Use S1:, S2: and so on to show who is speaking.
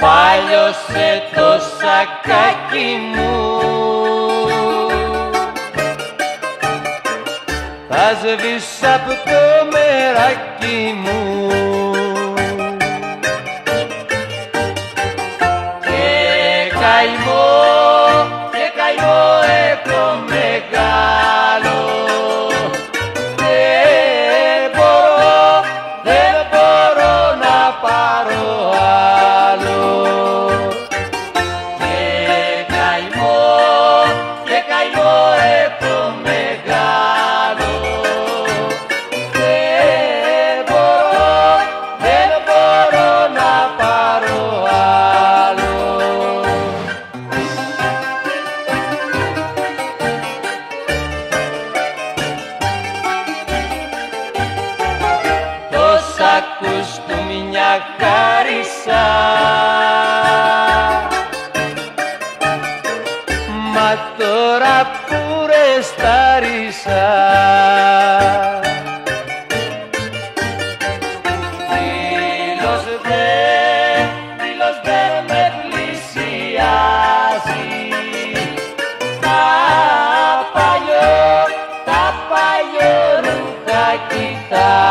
S1: πάλιωσε το σακάκι μου. Θα σβήσω από το μεράκι μου. Και καημό Ακούς του μια χάρισα Μα τώρα που ρεστάρισα. Φίλος δεν, με Τα τα ρούχα